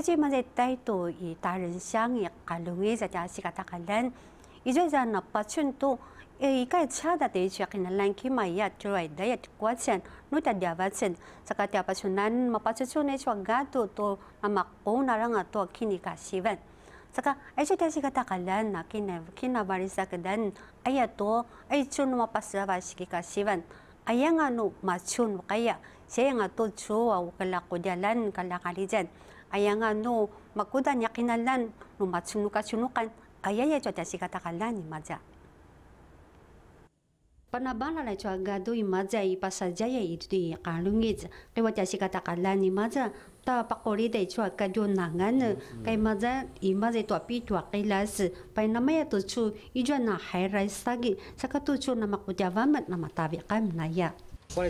Eche ma to i ta rin xiang i ka lung e i za jia to e i ka i cha da de iya tu rai da tia ma to to nga ma ya. nga to 我也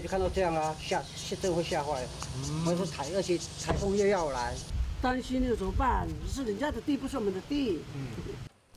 是看到这样啊，吓，吓，真会吓坏。我说采二级，采工业要来。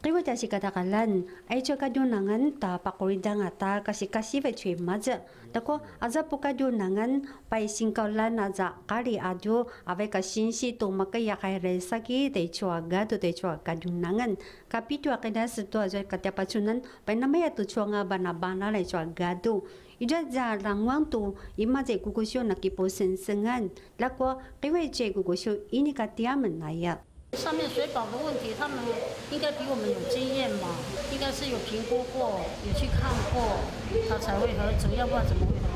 Kiwa ta si katakalan ay cho ka nangan ta pakurida nga ta kasi kasi ba chui maja. Dako aza puka nangan pa isingkaw lan aza kari adyo awe ka sinsi to makaya kay resa ki te cho aga to te cho ka dunangan. Kapito akida sa to aza katyapachunan pa namaya to cho nga banabana le cho aga to. 有些在人王都，伊妈在哥哥秀那个报审生案，那个因为各个哥哥秀伊尼个点么来呀？上面水保的问题，他们应该比我们有经验嘛，应该是有评估过，有去看过，他才会核准，要不然怎么会核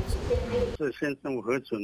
准？是县政府核准，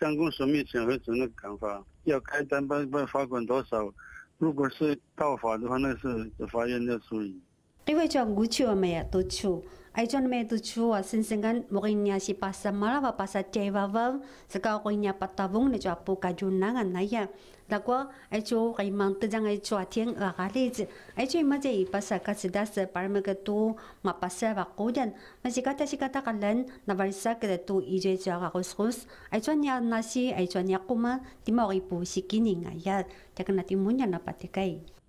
乡公所面前核准的讲法，要开单办办罚款多少？如果是盗法的话，那是法院要处理。Kewe cho gucu amaya tucu. Aijon me tucu wa sinsengan murinya si pasa malava pasa cewa vav seka kurinya patavung ne cho apu kajunangan ya. Dakwa aijo mang tejang aijo atien agaliz. Aijo imaje ipasa kasidas parmega tu mapasa vakudan. Masikata na kalan navarisa kede tu ije jaga kuskus. Aijo nya nasi cho nya kuma timori pu sikini ngaya. Jakan na munya napatikai.